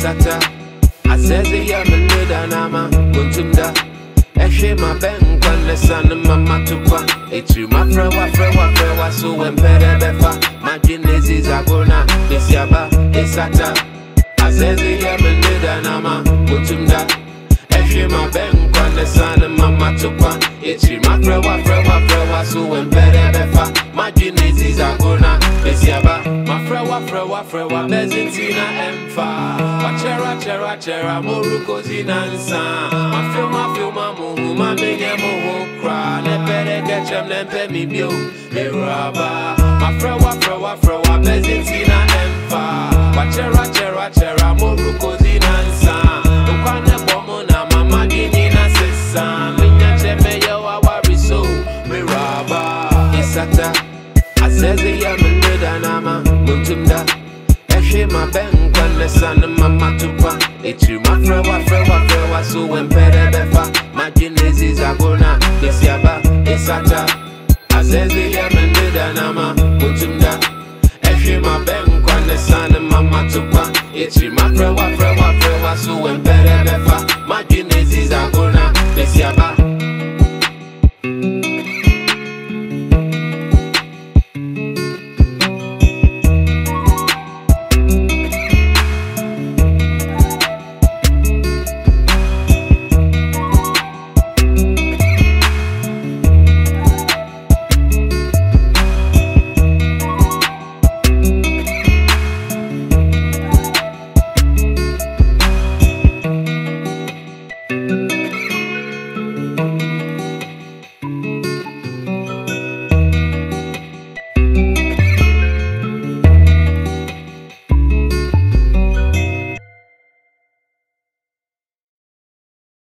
Sata Isata Azeze ya melida nama Kuntumda Eshe ma ben kwane sana mama tukwa Etri ma frewa frewa frewa So wempere befa Majinezi zagona Bisiaba Esi Atta Azeze ya melida nama Kuntumda Eshe ma ben kwane sana mama tukwa Etri ma frewa frewa frewa So wempere befa Majinezi zagona Bisiaba Ma frewa frewa frewa Bezintina emfa Wachera chera chera Moruko zinansa Ma feel ma feel ma muhu Ma menye muhu kra. Lepere gechem lempe mi bio Me raba. Ma frewa frewa Bezintina emfa. Wachera chera chera Moruko zinansa Nkwane bomu na mama gini na sisa Minya cheme yo awari so Me raba. Esi Atta Azeze ya mendeda nama Muntumda hwema bɛnkɔ ne mama to kwa mafrewa frewa frewa wafrɛ wa so wɛmpɛdɛ zagona, magye isata, zizago na kɛsiaba ɛsata asɛze yɛ mende nama wotum da ɛhwema bɛnkɔ mama to kwa mafrewa frewa frewa wafrɛ wa so